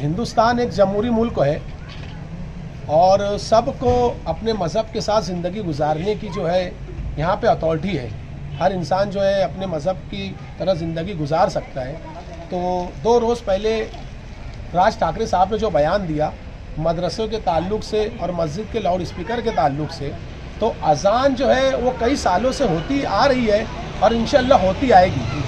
हिंदुस्तान एक जमहूरी मुल्क है और सबको अपने मज़हब के साथ ज़िंदगी गुजारने की जो है यहाँ पे अथॉरिटी है। हर इंसान जो है अपने मज़हब की तरह ज़िंदगी गुजार सकता है। तो दो रोज़ पहले राज ठाकरे साहब ने जो बयान दिया, मदरसों के ताल्लुक से और मस्जिद के लाउड स्पीकर के ताल्लुक से तो अजान जो है वो कई सालों से होती आ रही है और इनशाला होती आएगी।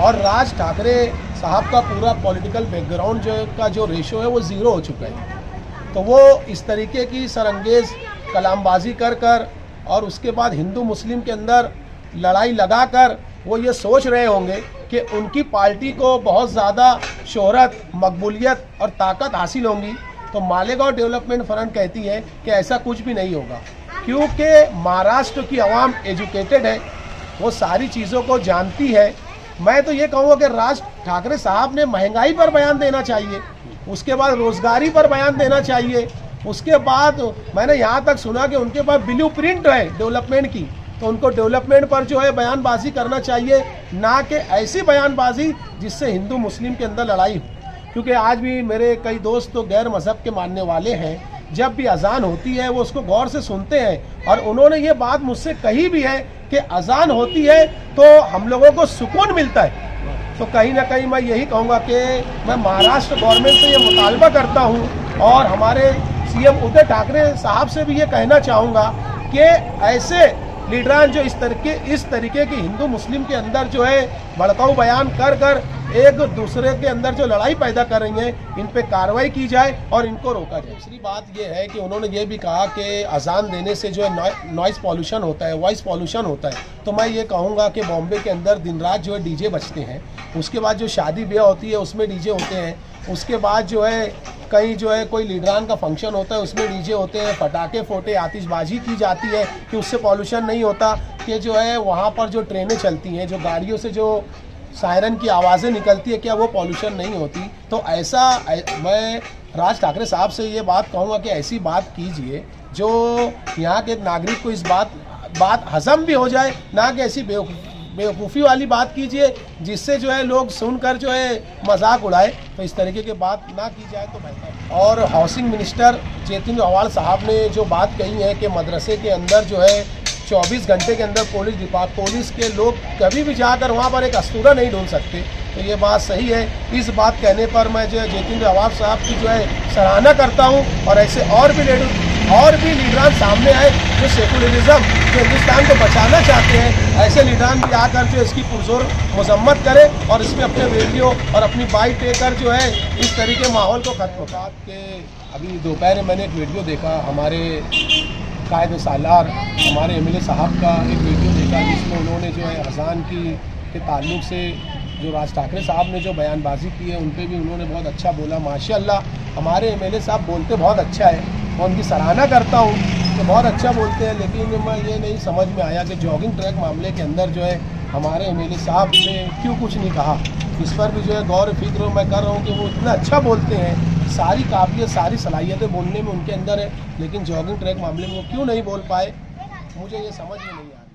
और राज ठाकरे साहब का पूरा पॉलिटिकल बैकग्राउंड जो का जो रेशो है, वो ज़ीरो हो चुका है। तो वो इस तरीके की सरंगेज़, कलामबाजी कर कर और उसके बाद हिंदू मुस्लिम के अंदर लड़ाई लगा कर वो ये सोच रहे होंगे कि उनकी पार्टी को बहुत ज़्यादा शोहरत, मकबूलियत और ताकत हासिल होंगी। तो मालेगांव डेवलपमेंट फ्रंट कहती है कि ऐसा कुछ भी नहीं होगा, क्योंकि महाराष्ट्र की आवाम एजुकेटेड है, वो सारी चीज़ों को जानती है मैं तो ये कहूँगा कि राज ठाकरे साहब ने महँगाई पर बयान देना चाहिए, उसके बाद रोजगारी पर बयान देना चाहिए, उसके बाद मैंने यहाँ तक सुना कि उनके पास ब्लू प्रिंट है डेवलपमेंट की तो उनको डेवलपमेंट पर जो है बयानबाजी करना चाहिए, ना कि ऐसी बयानबाजी जिससे हिंदू मुस्लिम के अंदर लड़ाई हो। क्योंकि आज भी मेरे कई दोस्त तो गैर मज़हब के मानने वाले हैं, जब भी अजान होती है, वो उसको गौर से सुनते हैं, और उन्होंने ये बात मुझसे कही भी है कि अजान होती है तो हम लोगों को सुकून मिलता है। तो कहीं ना कहीं मैं यही कहूँगा कि मैं महाराष्ट्र गवर्नमेंट से ये मुतालबा करता हूँ और हमारे सीएम उदय ठाकरे साहब से भी ये कहना चाहूँगा कि ऐसे लीडरान जो इस तरीके इस तरीके की हिंदू मुस्लिम के अंदर जो है भड़काऊ बयान कर कर एक दूसरे के अंदर जो लड़ाई पैदा कर रही हैं, इन पे कार्रवाई की जाए और इनको रोका जाए। दूसरी बात यह है कि उन्होंने ये भी कहा कि अजान देने से जो है नॉइस पॉल्यूशन होता है, वॉइस पॉल्यूशन होता है। तो मैं ये कहूँगा कि बॉम्बे के अंदर दिन रात जो है डीजे बजते हैं, उसके बाद जो शादी ब्याह होती है, उसमें डीजे होते हैं, उसके बाद जो है कहीं जो है, कोई लीडरान का फ़ंक्शन होता है, उसमें डीजे होते हैं, पटाखे फोटे, आतिशबाजी की जाती है कि उससे पॉल्यूशन नहीं होता, कि जो है, वहाँ पर जो ट्रेनें चलती हैं, जो गाड़ियों से जो सायरन की आवाज़ें निकलती है, क्या वो पॉल्यूशन नहीं होती? तो ऐसा मैं राज ठाकरे साहब से ये बात कहूँगा कि ऐसी बात कीजिए, जो यहाँ के नागरिक को इस बात बात हजम भी हो जाए, ना कि ऐसी बेवकूफ़ी वाली बात कीजिए, जिससे जो है लोग सुनकर जो है मज़ाक उड़ाए। तो इस तरीके की बात ना की जाए तो बेहतर और हाउसिंग मिनिस्टर चेतन अवाड़ साहब ने जो बात कही है कि मदरसे के अंदर जो है 24 घंटे के अंदर पुलिस डिपार्ट पुलिस के लोग कभी भी जाकर वहाँ पर एक अस्तूरा नहीं ढूंढ सकते। तो ये बात सही है। इस बात कहने पर मैं जो है जतिन अवाब साहब की जो है सराहना करता हूँ और ऐसे और भी लीडर और भी लीडरान सामने आए जो सेकुलरिज्म जो हिंदुस्तान को बचाना चाहते हैं, ऐसे लीडरान भी आकर जो इसकी पुरजोर मजम्मत करें और इसमें अपने वीडियो और अपनी बाइक लेकर जो है, इस तरीके माहौल को खत्म बात के, अभी दोपहर मैंने एक वीडियो देखा, हमारे कायद सालार, हमारे एमएलए साहब का एक वीडियो देखा, जिसमें उन्होंने जो है अजान की, के ताल्लुक से जो राज ठाकरे साहब ने जो बयानबाजी की है, उन पर भी उन्होंने बहुत अच्छा बोला। माशाल्लाह, हमारे एमएलए साहब बोलते बहुत अच्छा है। मैं उनकी सराहना करता हूँ तो बहुत अच्छा बोलते हैं, लेकिन मैं ये नहीं समझ में आया कि जॉगिंग ट्रैक मामले के अंदर जो है हमारे एम साहब ने क्यों कुछ नहीं कहा। इस पर भी जो है गौर फ़िक्र मैं कर रहा हूँ कि वो इतना अच्छा बोलते हैं, सारी काबिलियत, सारी सलाहियतें बोलने में उनके अंदर है, लेकिन जॉगिंग ट्रैक मामले में वो क्यों नहीं बोल पाए, मुझे ये समझ में नहीं आया